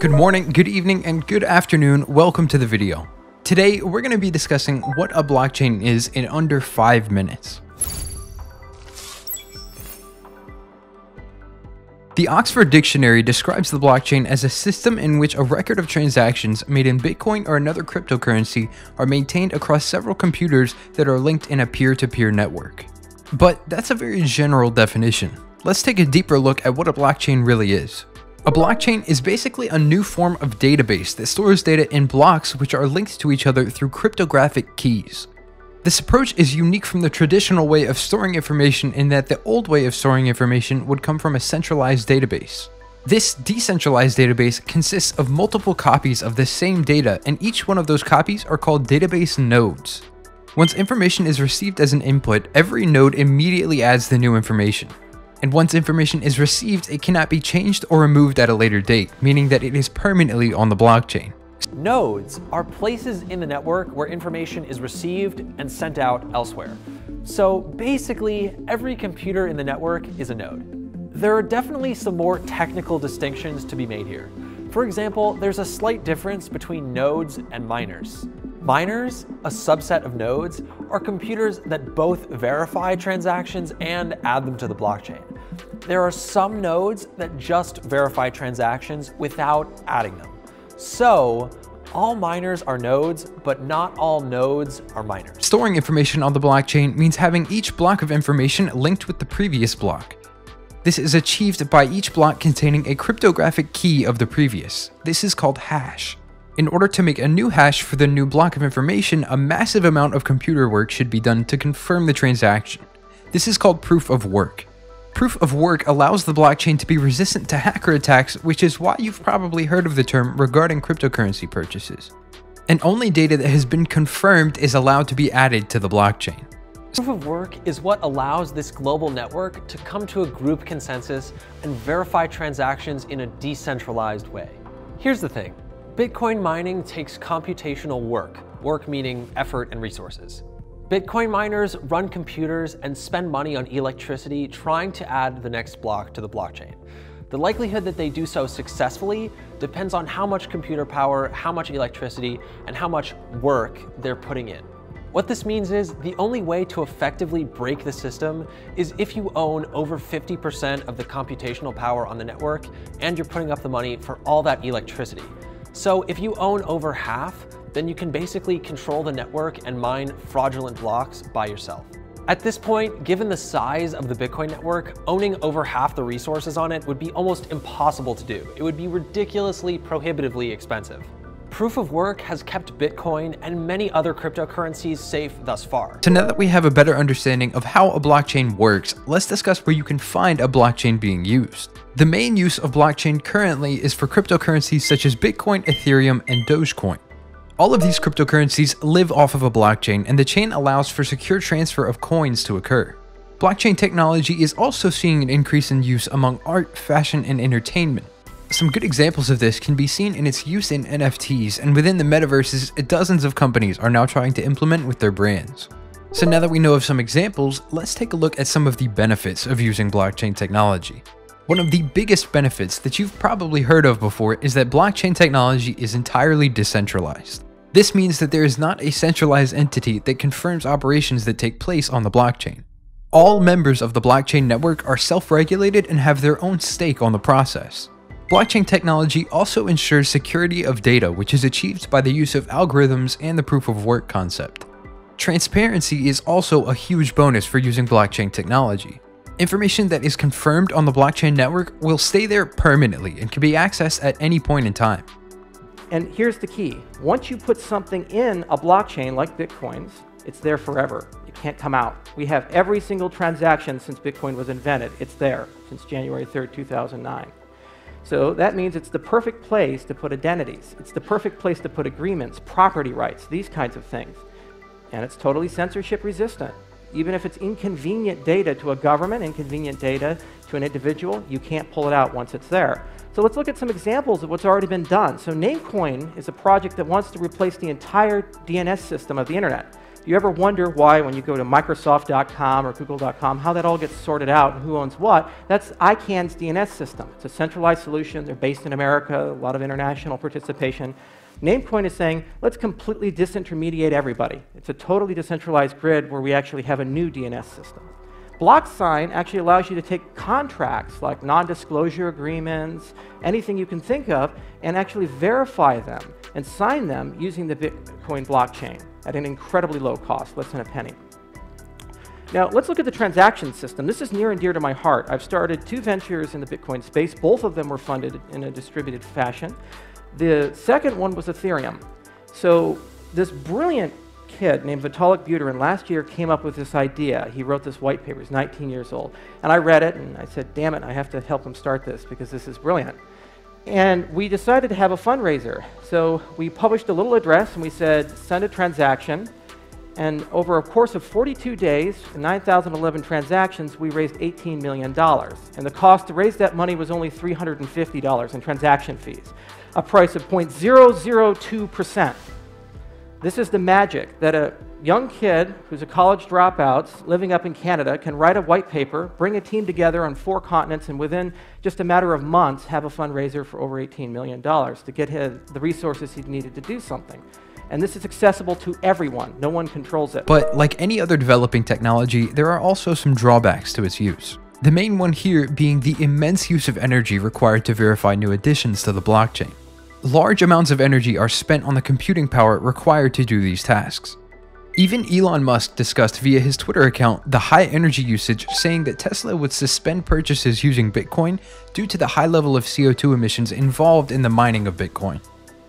Good morning, good evening, and good afternoon. Welcome to the video. Today, we're going to be discussing what a blockchain is in under 5 minutes. The Oxford Dictionary describes the blockchain as a system in which a record of transactions made in Bitcoin or another cryptocurrency are maintained across several computers that are linked in a peer-to-peer -peer network. But that's a very general definition. Let's take a deeper look at what a blockchain really is. A blockchain is basically a new form of database that stores data in blocks which are linked to each other through cryptographic keys. This approach is unique from the traditional way of storing information in that the old way of storing information would come from a centralized database. This decentralized database consists of multiple copies of the same data and each one of those copies are called database nodes. Once information is received as an input, every node immediately adds the new information. And once information is received, it cannot be changed or removed at a later date, meaning that it is permanently on the blockchain. Nodes are places in the network where information is received and sent out elsewhere. So basically, every computer in the network is a node. There are definitely some more technical distinctions to be made here. For example, there's a slight difference between nodes and miners. Miners, a subset of nodes, are computers that both verify transactions and add them to the blockchain. There are some nodes that just verify transactions without adding them. So, all miners are nodes, but not all nodes are miners. Storing information on the blockchain means having each block of information linked with the previous block. This is achieved by each block containing a cryptographic key of the previous. This is called hash. In order to make a new hash for the new block of information, a massive amount of computer work should be done to confirm the transaction. This is called proof of work. Proof of work allows the blockchain to be resistant to hacker attacks, which is why you've probably heard of the term regarding cryptocurrency purchases. And only data that has been confirmed is allowed to be added to the blockchain. Proof of work is what allows this global network to come to a group consensus and verify transactions in a decentralized way. Here's the thing, Bitcoin mining takes computational work, work meaning effort and resources. Bitcoin miners run computers and spend money on electricity trying to add the next block to the blockchain. The likelihood that they do so successfully depends on how much computer power, how much electricity, and how much work they're putting in. What this means is the only way to effectively break the system is if you own over 50% of the computational power on the network and you're putting up the money for all that electricity. So if you own over half, then you can basically control the network and mine fraudulent blocks by yourself. At this point, given the size of the Bitcoin network, owning over half the resources on it would be almost impossible to do. It would be ridiculously prohibitively expensive. Proof of work has kept Bitcoin and many other cryptocurrencies safe thus far. So now that we have a better understanding of how a blockchain works, let's discuss where you can find a blockchain being used. The main use of blockchain currently is for cryptocurrencies such as Bitcoin, Ethereum, and Dogecoin. All of these cryptocurrencies live off of a blockchain and the chain allows for secure transfer of coins to occur. Blockchain technology is also seeing an increase in use among art, fashion, and entertainment. Some good examples of this can be seen in its use in NFTs and within the metaverses dozens of companies are now trying to implement with their brands. So now that we know of some examples, let's take a look at some of the benefits of using blockchain technology. One of the biggest benefits that you've probably heard of before is that blockchain technology is entirely decentralized. This means that there is not a centralized entity that confirms operations that take place on the blockchain. All members of the blockchain network are self-regulated and have their own stake on the process. Blockchain technology also ensures security of data, which is achieved by the use of algorithms and the proof of work concept. Transparency is also a huge bonus for using blockchain technology. Information that is confirmed on the blockchain network will stay there permanently and can be accessed at any point in time. And here's the key. Once you put something in a blockchain like Bitcoin's, it's there forever. It can't come out. We have every single transaction since Bitcoin was invented. It's there since January 3rd, 2009. So that means it's the perfect place to put identities. It's the perfect place to put agreements, property rights, these kinds of things. And it's totally censorship resistant even if it's inconvenient data to a government, inconvenient data to an individual, you can't pull it out once it's there. So let's look at some examples of what's already been done. So Namecoin is a project that wants to replace the entire DNS system of the internet. You ever wonder why, when you go to Microsoft.com or Google.com, how that all gets sorted out and who owns what? That's ICANN's DNS system. It's a centralized solution. They're based in America, a lot of international participation. Namecoin is saying, let's completely disintermediate everybody. It's a totally decentralized grid where we actually have a new DNS system. BlockSign actually allows you to take contracts like non-disclosure agreements, anything you can think of, and actually verify them and sign them using the Bitcoin blockchain at an incredibly low cost, less than a penny. Now, let's look at the transaction system. This is near and dear to my heart. I've started two ventures in the Bitcoin space. Both of them were funded in a distributed fashion. The second one was Ethereum. So this brilliant kid named Vitalik Buterin last year came up with this idea. He wrote this white paper. He's 19 years old. And I read it and I said, damn it, I have to help him start this because this is brilliant. And we decided to have a fundraiser. So we published a little address and we said, send a transaction. And over a course of 42 days, 9,011 transactions, we raised $18 million. And the cost to raise that money was only $350 in transaction fees, a price of 0.002%. This is the magic that a young kid who's a college dropout living up in Canada can write a white paper, bring a team together on four continents, and within just a matter of months have a fundraiser for over $18 million to get his, the resources he needed to do something. And this is accessible to everyone. No one controls it. But like any other developing technology, there are also some drawbacks to its use. The main one here being the immense use of energy required to verify new additions to the blockchain. Large amounts of energy are spent on the computing power required to do these tasks. Even Elon Musk discussed via his Twitter account the high energy usage, saying that Tesla would suspend purchases using Bitcoin due to the high level of CO2 emissions involved in the mining of Bitcoin.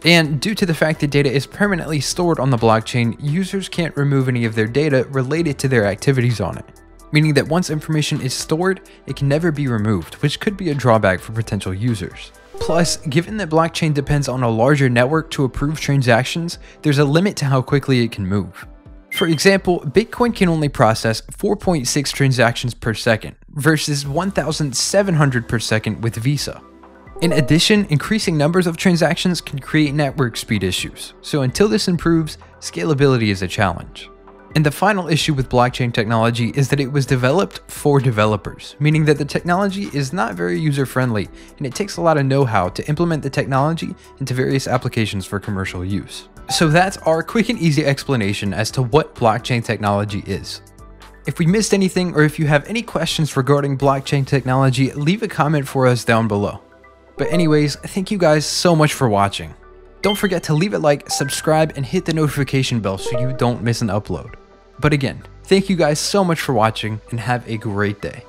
And due to the fact that data is permanently stored on the blockchain, users can't remove any of their data related to their activities on it. Meaning that once information is stored, it can never be removed, which could be a drawback for potential users. Plus, given that blockchain depends on a larger network to approve transactions, there's a limit to how quickly it can move. For example, Bitcoin can only process 4.6 transactions per second versus 1,700 per second with Visa. In addition, increasing numbers of transactions can create network speed issues, so until this improves, scalability is a challenge. And the final issue with blockchain technology is that it was developed for developers, meaning that the technology is not very user friendly and it takes a lot of know-how to implement the technology into various applications for commercial use. So that's our quick and easy explanation as to what blockchain technology is. If we missed anything or if you have any questions regarding blockchain technology, leave a comment for us down below. But anyways, thank you guys so much for watching. Don't forget to leave a like, subscribe, and hit the notification bell so you don't miss an upload. But again, thank you guys so much for watching and have a great day.